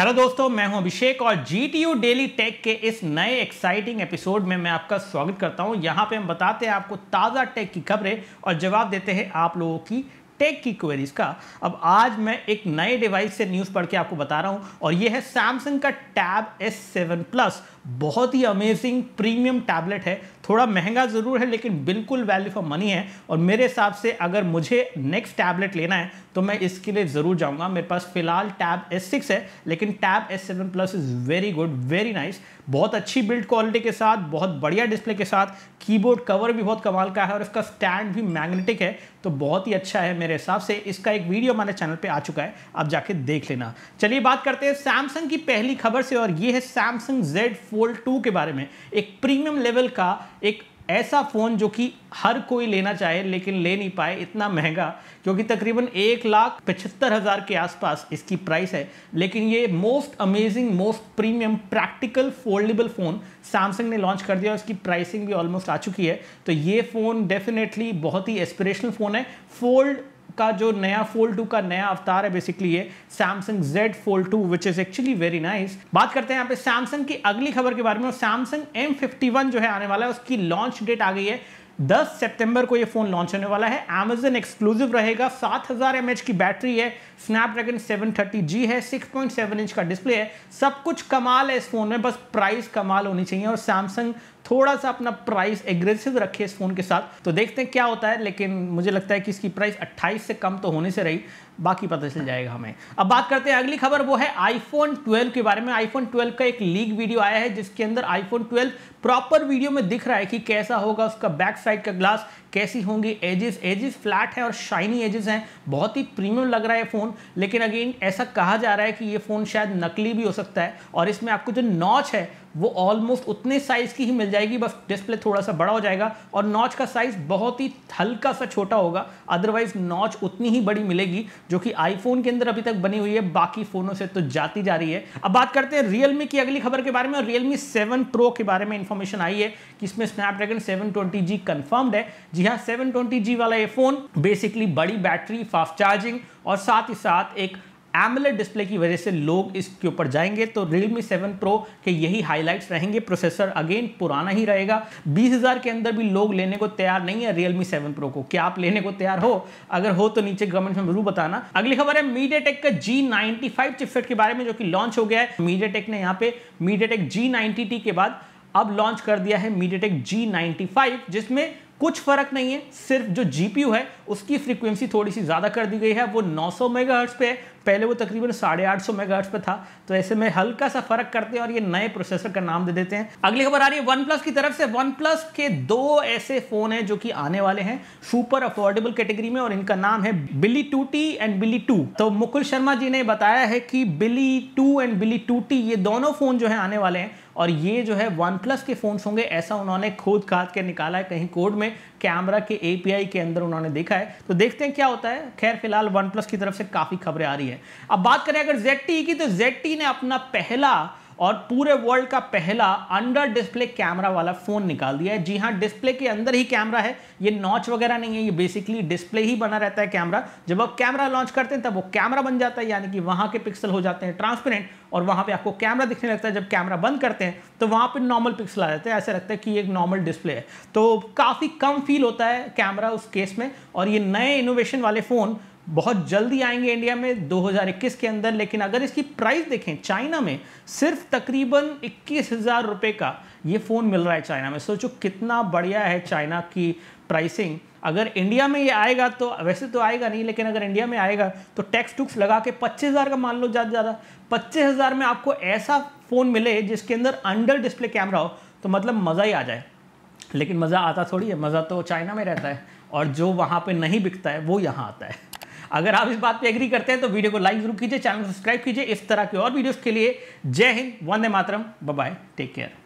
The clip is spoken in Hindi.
हेलो दोस्तों, मैं हूँ अभिषेक और GTU डेली टेक के इस नए एक्साइटिंग एपिसोड में मैं आपका स्वागत करता हूँ। यहाँ पे हम बताते हैं आपको ताज़ा टेक की खबरें और जवाब देते हैं आप लोगों की टेक की क्वेरीज का। अब आज मैं एक नए डिवाइस से न्यूज़ पढ़ के आपको बता रहा हूँ और ये है सैमसंग का टैब S7 प्लस बहुत ही अमेजिंग प्रीमियम टैबलेट है। थोड़ा महँगा ज़रूर है, लेकिन बिल्कुल वैल्यू फॉर मनी है। और मेरे हिसाब से अगर मुझे नेक्स्ट टैबलेट लेना है तो मैं इसके लिए ज़रूर जाऊँगा। मेरे पास फ़िलहाल टैब S6 है, लेकिन tab S7 plus is very good very nice बहुत अच्छी बिल्ड क्वालिटी के साथ, बहुत बढ़िया डिस्प्ले के साथ कीबोर्ड कवर भी बहुत कमाल का है और इसका स्टैंड भी मैग्नेटिक है तो बहुत ही अच्छा है मेरे हिसाब से। इसका एक वीडियो हमारे चैनल पे आ चुका है, आप जाके देख लेना। चलिए बात करते हैं सैमसंग की पहली खबर से और ये है सैमसंग Z फोल्ड 2 के बारे में। एक प्रीमियम लेवल का एक ऐसा फ़ोन जो कि हर कोई लेना चाहे, लेकिन ले नहीं पाए, इतना महँगा क्योंकि तकरीबन एक लाख पचहत्तर हज़ार के आसपास इसकी प्राइस है। लेकिन ये most amazing most premium practical foldable phone Samsung ने लॉन्च कर दिया और इसकी प्राइसिंग भी ऑलमोस्ट आ चुकी है। तो ये फ़ोन डेफिनेटली बहुत ही एस्पिरेशनल फ़ोन है। फोल्ड का जो नया फोल्ड टू का नया अवतार है बेसिकली ये Samsung Z fold two which is actually very nice बात करते हैं यहाँ पे सैमसंग की अगली खबर के बारे में। सैमसंग M51 जो है आने वाला है, उसकी लॉन्च डेट आ गई है 10 सितंबर को ये फ़ोन लॉन्च होने वाला है। Amazon एक्सक्लूसिव रहेगा। 7000 हज़ार की बैटरी है। Snapdragon 730G है। 6.7 इंच का डिस्प्ले है। सब कुछ कमाल है इस फ़ोन में। बस प्राइस कमाल होनी चाहिए और सैमसंग थोड़ा सा अपना प्राइस एग्रेसिव रखे इस फ़ोन के साथ। तो देखते हैं क्या होता है, लेकिन मुझे लगता है कि इसकी प्राइस 28 से कम तो होने से रही। बाकी पता चल जाएगा हमें। अब बात करते हैं अगली खबर, वो है आईफोन 12 के बारे में। आईफोन 12 का एक लीक वीडियो आया है, जिसके अंदर आईफोन 12 प्रॉपर वीडियो में दिख रहा है कि कैसा होगा, उसका बैक साइड का ग्लास कैसी होंगी एजेस एजेस फ्लैट है और शाइनी एजेस हैं। बहुत ही प्रीमियम लग रहा है फ़ोन लेकिन अगेन ऐसा कहा जा रहा है कि ये फ़ोन शायद नकली भी हो सकता है। और इसमें आपको जो नॉच है वो ऑलमोस्ट उतने साइज़ की ही मिल जाएगी, बस डिस्प्ले थोड़ा सा बड़ा हो जाएगा और नॉच का साइज़ बहुत ही हल्का सा छोटा होगा। अदरवाइज़ नॉच उतनी ही बड़ी मिलेगी जो कि आईफोन के अंदर अभी तक बनी हुई है, बाकी फ़ोनों से तो जाती जा रही है। अब बात करते हैं रियलमी की अगली खबर के बारे में और रियलमी सेवन प्रो के बारे में इंफॉर्मेशन आई है कि इसमें Snapdragon seven twenty G confirmed है। जी हाँ सेवन ट्वेंटी जी वाला ये फ़ोन बेसिकली बड़ी बैटरी फास्ट चार्जिंग और साथ ही साथ एक एमलेट डिस्प्ले की वजह से लोग इसके ऊपर जाएँगे तो Realme 7 Pro के यही हाइलाइट्स रहेंगे। प्रोसेसर अगेन पुराना ही रहेगा। 20,000 के अंदर भी लोग लेने को तैयार नहीं है Realme 7 Pro को। क्या आप लेने को तैयार हो? अगर हो तो नीचे कमेंट में ज़रूर बताना। अगली खबर है मीडिया टेक का G95 चिपसेट के बारे में जो कि लॉन्च हो गया है। मीडियाटेक ने यहाँ पे मीडियाटेक G90T के बाद अब लॉन्च कर दिया है मीडियाटेक G95 जिसमें कुछ फ़र्क नहीं है, सिर्फ़ जो जीपीयू है, उसकी फ्रीक्वेंसी थोड़ी सी ज़्यादा कर दी गई है। वो 900 मेगाहर्ट्ज पे है। पहले वो तकरीबन साढ़े आठ सौ मेगाहर्ट्ज पे था। तो ऐसे में हल्का सा फ़र्क करते हैं और ये नए प्रोसेसर का नाम दे देते हैं। अगली खबर आ रही है वन प्लस की तरफ़ से। वन प्लस के दो ऐसे फ़ोन हैं जो कि आने वाले हैं सुपर अफोर्डेबल कैटेगरी में और इनका नाम है Billy two and Billy two. तो मुकुल शर्मा जी ने बताया है कि Billy two and Billy two ये दोनों फ़ोन जो है आने वाले हैं। और ये जो है वन प्लस के फ़ोन्स होंगे, ऐसा उन्होंने खोद खाद के निकाला है। कहीं कोड कैमरा के एपीआई के अंदर उन्होंने देखा है। तो देखते हैं क्या होता है। खैर, फ़िलहाल वन प्लस की तरफ़ से काफ़ी खबरें आ रही है। अब बात करें अगर जेड की तो जेड ने अपना पहला और पूरे वर्ल्ड का पहला अंडर डिस्प्ले कैमरा वाला फ़ोन निकाल दिया है। जी हाँ डिस्प्ले के अंदर ही कैमरा है। ये नॉच वगैरह नहीं है, ये बेसिकली डिस्प्ले ही बना रहता है कैमरा जब आप कैमरा लॉन्च करते हैं, तब वो कैमरा बन जाता है, यानी कि वहाँ के पिक्सल हो जाते हैं ट्रांसपेरेंट और वहाँ पे आपको कैमरा दिखने लगता है। जब कैमरा बंद करते हैं तो वहाँ पे नॉर्मल पिक्सल आ जाते हैं। ऐसा लगता है कि एक नॉर्मल डिस्प्ले है। तो काफ़ी कम फील होता है कैमरा उस केस में और ये नए इनोवेशन वाले फ़ोन बहुत जल्दी आएँगे इंडिया में 2021 के अंदर, लेकिन अगर इसकी प्राइस देखें, चाइना में सिर्फ़ तकरीबन इक्कीस हज़ार रुपये का ये फ़ोन मिल रहा है चाइना में। सोचो कितना बढ़िया है चाइना की प्राइसिंग अगर इंडिया में ये आएगा तो वैसे तो आएगा नहीं, लेकिन अगर इंडिया में आएगा तो टैक्स टुक्स लगा के पच्चीस हज़ार का मान लो ज़्यादा ज़्यादा। पच्चीस हज़ार में आपको ऐसा फ़ोन मिले जिसके अंदर अंडर डिस्प्ले कैमरा हो तो मतलब मज़ा ही आ जाए। लेकिन मज़ा आता थोड़ी है, मज़ा तो चाइना में रहता है, और जो वहाँ पे नहीं बिकता है, वो यहाँ आता है। अगर आप इस बात पे एग्री करते हैं तो वीडियो को लाइक ज़रूर कीजिए चैनल को सब्सक्राइब कीजिए। इस तरह के और वीडियोस के लिए जय हिंद, वंदे मातरम बाय टेक केयर